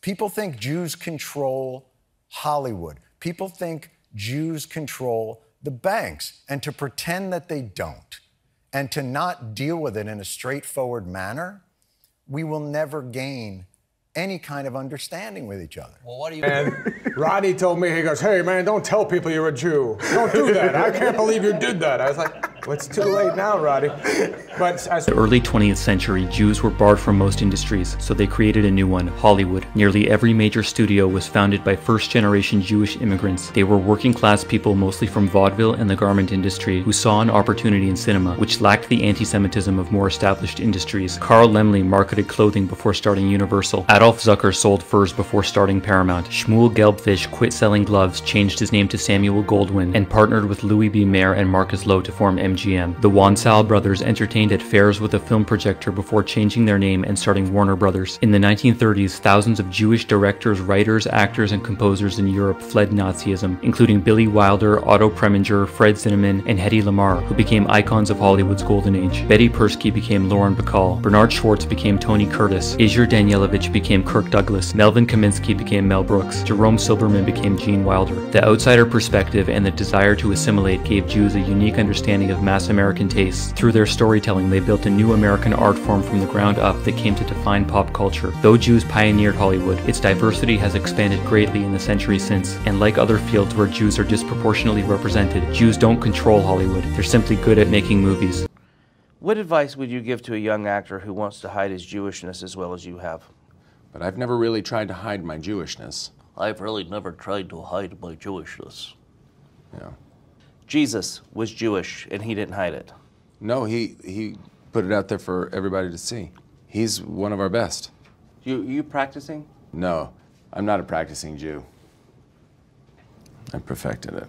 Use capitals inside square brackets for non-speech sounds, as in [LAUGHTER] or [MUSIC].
People think Jews control Hollywood. People think Jews control the banks. And to pretend that they don't and to not deal with it in a straightforward manner, we will never gain any kind of understanding with each other. Well, what do you? And [LAUGHS] Roddy told me, he goes, "Hey man, don't tell people you're a Jew. Don't do that. I can't believe you did that." I was like, "Well, it's too late now, Roddy." But as the early 20th century, Jews were barred from most industries, so they created a new one, Hollywood. Nearly every major studio was founded by first-generation Jewish immigrants. They were working-class people, mostly from vaudeville and the garment industry, who saw an opportunity in cinema, which lacked the anti-Semitism of more established industries. Carl Laemmle marketed clothing before starting Universal. Adolph Zukor sold furs before starting Paramount. Shmuel Gelbfish quit selling gloves, changed his name to Samuel Goldwyn, and partnered with Louis B. Mayer and Marcus Loew to form MGM. The Wonsal brothers entertained at fairs with a film projector before changing their name and starting Warner Brothers. In the 1930s, thousands of Jewish directors, writers, actors, and composers in Europe fled Nazism, including Billy Wilder, Otto Preminger, Fred Zinnemann, and Hedy Lamarr, who became icons of Hollywood's golden age. Betty Perske became Lauren Bacall. Bernard Schwartz became Tony Curtis. Issur Danielovitch became Kirk Douglas, Melvin Kaminsky became Mel Brooks, Jerome Silberman became Gene Wilder. The outsider perspective and the desire to assimilate gave Jews a unique understanding of mass American tastes. Through their storytelling, they built a new American art form from the ground up that came to define pop culture. Though Jews pioneered Hollywood, its diversity has expanded greatly in the centuries since, and like other fields where Jews are disproportionately represented, Jews don't control Hollywood. They're simply good at making movies. What advice would you give to a young actor who wants to hide his Jewishness as well as you have? But I've never really tried to hide my Jewishness. I've really never tried to hide my Jewishness. Yeah. Jesus was Jewish and he didn't hide it. No, he, he put it out there for everybody to see. He's one of our best. You, you practicing? No, I'm not a practicing Jew. I perfected it.